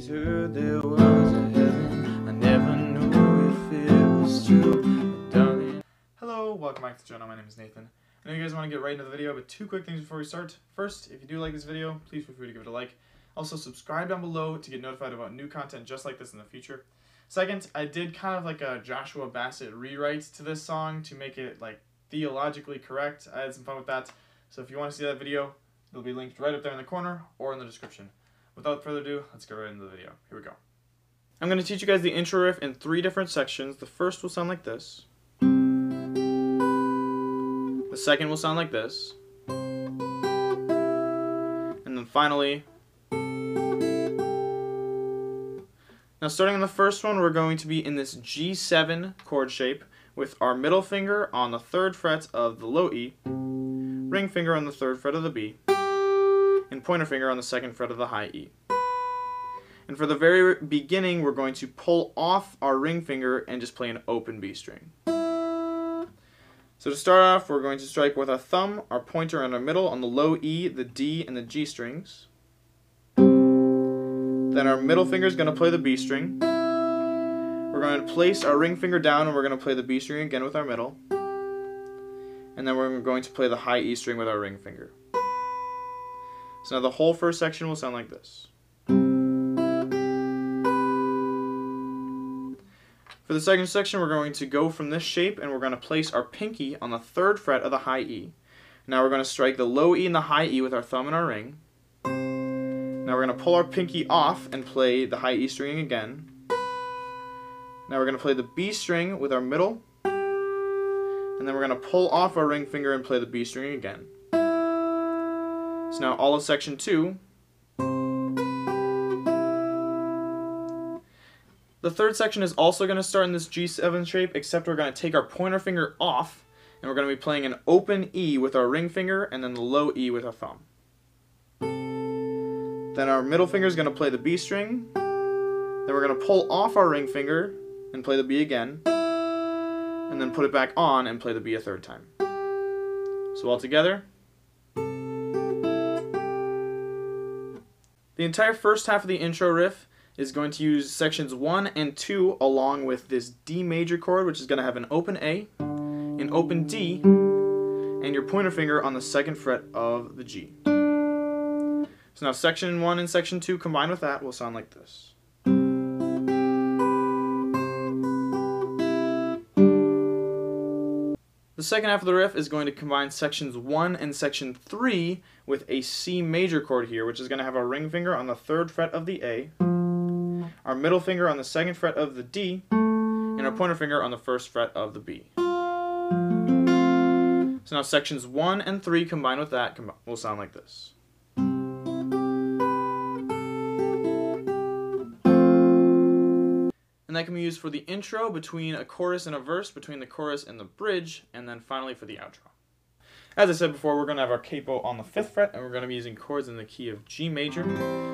Always heard there was a heaven, I never knew if it was true. Hello, welcome back to the channel. My name is Nathan. I know you guys want to get right into the video, but two quick things before we start. First, if you do like this video, please feel free to give it a like. Also, subscribe down below to get notified about new content just like this in the future. Second, I did kind of like a Joshua Bassett rewrite to this song to make it like theologically correct. I had some fun with that. So if you want to see that video, it'll be linked right up there in the corner or in the description. Without further ado, let's get right into the video. Here we go. I'm going to teach you guys the intro riff in three different sections. The first will sound like this. The second will sound like this. And then finally. Now, starting on the first one, we're going to be in this G7 chord shape with our middle finger on the third fret of the low E, ring finger on the third fret of the B, and pointer finger on the second fret of the high E. And for the very beginning, we're going to pull off our ring finger and just play an open B string. So to start off, we're going to strike with our thumb, our pointer, and our middle on the low E, the D, and the G strings. Then our middle finger is going to play the B string. We're going to place our ring finger down and we're going to play the B string again with our middle. And then we're going to play the high E string with our ring finger. So now the whole first section will sound like this. For the second section, we're going to go from this shape and we're going to place our pinky on the third fret of the high E. Now we're going to strike the low E and the high E with our thumb and our ring. Now we're going to pull our pinky off and play the high E string again. Now we're going to play the B string with our middle. And then we're going to pull off our ring finger and play the B string again. So now all of section 2 The third section is also going to start in this G7 shape, except we're going to take our pointer finger off, and we're going to be playing an open E with our ring finger, and then the low E with our thumb. Then our middle finger is going to play the B string, then we're going to pull off our ring finger and play the B again, and then put it back on and play the B a third time. So all together. The entire first half of the intro riff is going to use sections 1 and 2 along with this D major chord, which is going to have an open A, an open D, and your pointer finger on the second fret of the G. So now section 1 and section 2 combined with that will sound like this. The second half of the riff is going to combine sections 1 and section 3 with a C major chord here, which is going to have our ring finger on the third fret of the A, our middle finger on the second fret of the D, and our pointer finger on the first fret of the B. So now sections 1 and 3 combined with that will sound like this. And that can be used for the intro between a chorus and a verse, between the chorus and the bridge, and then finally for the outro. As I said before, we're going to have our capo on the 5th fret, and we're going to be using chords in the key of G major.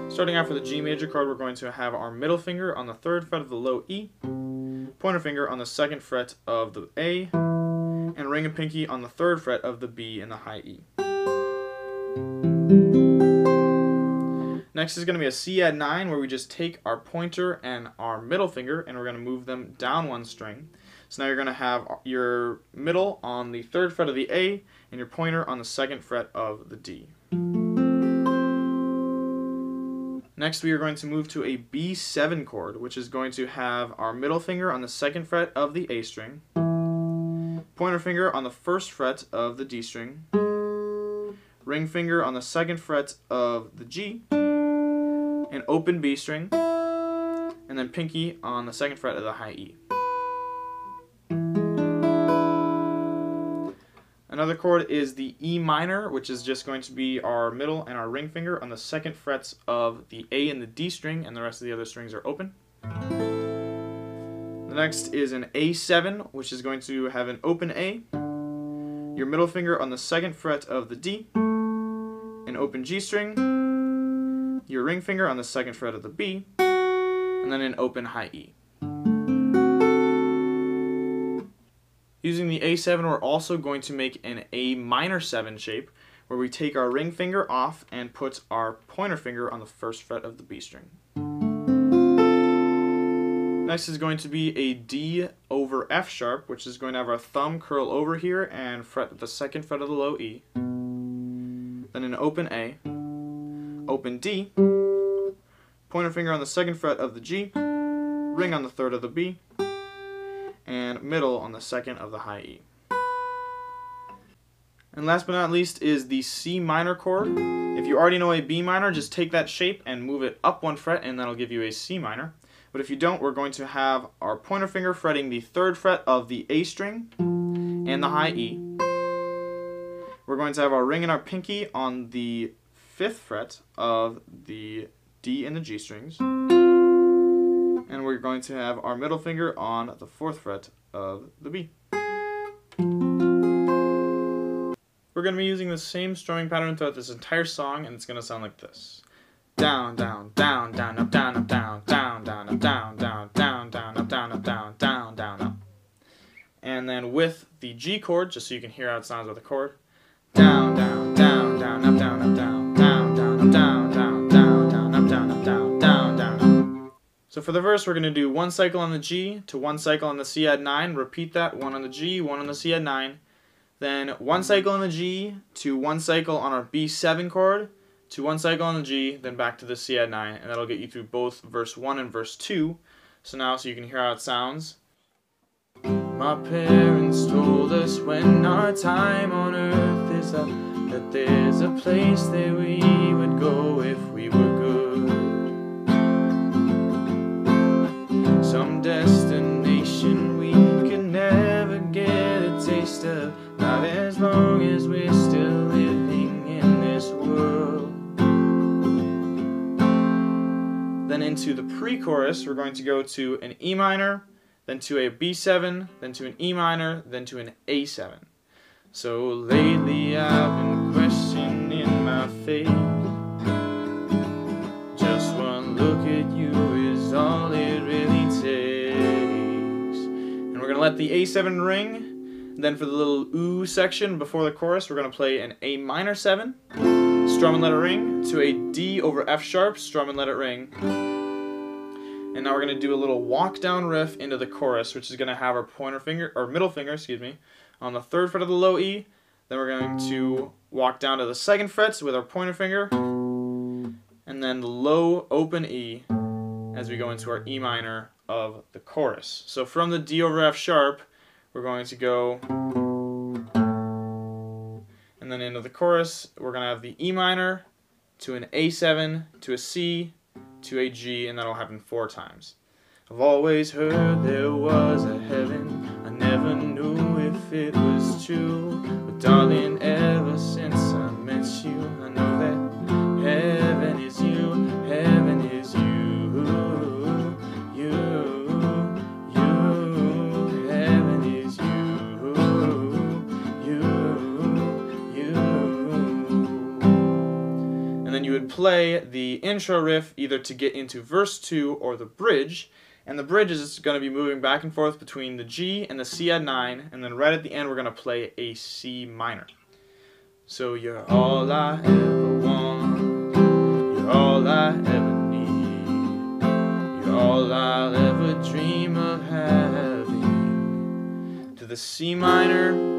Starting off with the G major chord, we're going to have our middle finger on the 3rd fret of the low E, pointer finger on the 2nd fret of the A, and ring and pinky on the 3rd fret of the B and the high E. Next is going to be a C add 9 where we just take our pointer and our middle finger and we're going to move them down one string. So now you're going to have your middle on the 3rd fret of the A and your pointer on the 2nd fret of the D. Next we are going to move to a B7 chord which is going to have our middle finger on the 2nd fret of the A string, pointer finger on the 1st fret of the D string, ring finger on the 2nd fret of the G, an open B string, and then pinky on the second fret of the high E. Another chord is the E minor, which is just going to be our middle and our ring finger on the second frets of the A and the D string, and the rest of the other strings are open. The next is an A7, which is going to have an open A, your middle finger on the second fret of the D, an open G string, your ring finger on the second fret of the B, and then an open high E. Using the A7, we're also going to make an A minor 7 shape, where we take our ring finger off and put our pointer finger on the first fret of the B string. Next is going to be a D over F sharp, which is going to have our thumb curl over here and fret the second fret of the low E. Then an open A, open D, pointer finger on the second fret of the G, ring on the third of the B, and middle on the second of the high E. And last but not least is the C minor chord. If you already know a B minor, just take that shape and move it up one fret and that'll give you a C minor. But if you don't, we're going to have our pointer finger fretting the third fret of the A string and the high E. We're going to have our ring and our pinky on the fifth fret of the D and the G strings. And we're going to have our middle finger on the fourth fret of the B. We're going to be using the same strumming pattern throughout this entire song, and it's going to sound like this. Down, down, down, down, up, down, up, down, down, down, up, down, down, down, down, up, down, up, down, down, down, up. And then with the G chord, just so you can hear how it sounds with the chord. Down, down, down, down, up, down, up, down, So for the verse, we're going to do one cycle on the G to one cycle on the C add 9. Repeat that, one on the G, one on the C add 9 then one cycle on the G to one cycle on our B7 chord to one cycle on the G, then back to the C add 9, and that'll get you through both verse 1 and verse 2. So now, so you can hear how it sounds. My parents told us when our time on earth is up that there's a place that we would go if we were into the pre-chorus, we're going to go to an E minor, then to a B7, then to an E minor, then to an A7. So lately I've been questioning my faith. Just one look at you is all it really takes. And we're going to let the A7 ring then for the little ooh section before the chorus, we're going to play an A minor 7, strum and let it ring, to a D over F sharp, strum and let it ring. And now we're going to do a little walk down riff into the chorus, which is going to have our pointer finger, or middle finger, excuse me, on the third fret of the low E. Then we're going to walk down to the second frets with our pointer finger, and then the low open E as we go into our E minor of the chorus. So from the D over F sharp, we're going to go and then into the chorus we're going to have the E minor to an A7 to a C to a G and that'll happen four times. I've always heard there was a heaven I never knew if it was true but darling ever since I met you I know that play the intro riff either to get into verse 2 or the bridge. And the bridge is going to be moving back and forth between the G and the C add 9. And then right at the end, we're going to play a C minor. So you're all I ever want. You're all I ever need. You're all I'll ever dream of having. To the C minor.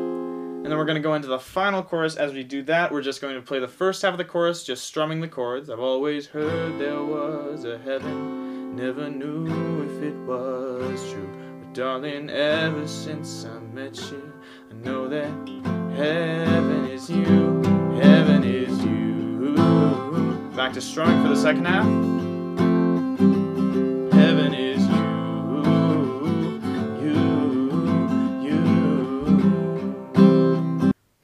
And then we're going to go into the final chorus. As we do that, we're just going to play the first half of the chorus, just strumming the chords. I've always heard there was a heaven, never knew if it was true. But darling, ever since I met you, I know that heaven is you, heaven is you. Back to strumming for the second half.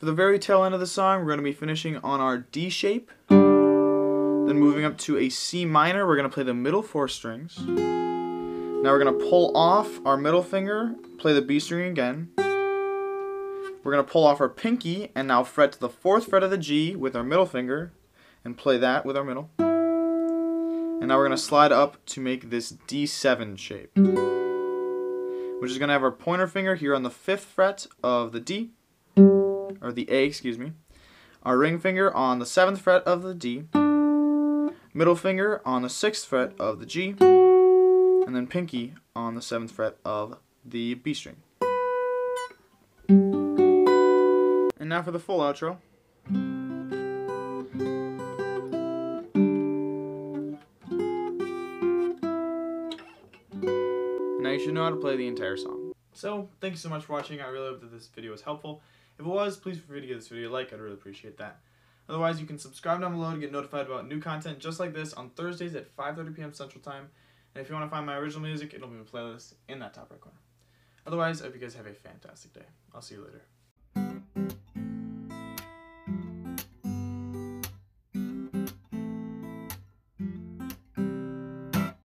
For the very tail end of the song, we're going to be finishing on our D shape. Then moving up to a C minor, we're going to play the middle four strings. Now we're going to pull off our middle finger, play the B string again. We're going to pull off our pinky and now fret to the fourth fret of the G with our middle finger and play that with our middle. And now we're going to slide up to make this D7 shape. which is going to have our pointer finger here on the 5th fret of the D, or the A, excuse me. Our ring finger on the 7th fret of the D, middle finger on the 6th fret of the G, and then pinky on the 7th fret of the B string. And now for the full outro. Now you should know how to play the entire song. So, thank you so much for watching. I really hope that this video was helpful. If it was, please feel free to give this video a like. I'd really appreciate that. Otherwise, you can subscribe down below to get notified about new content just like this on Thursdays at 5.30 p.m. Central Time. And if you want to find my original music, it'll be in the playlist in that top right corner. Otherwise, I hope you guys have a fantastic day. I'll see you later.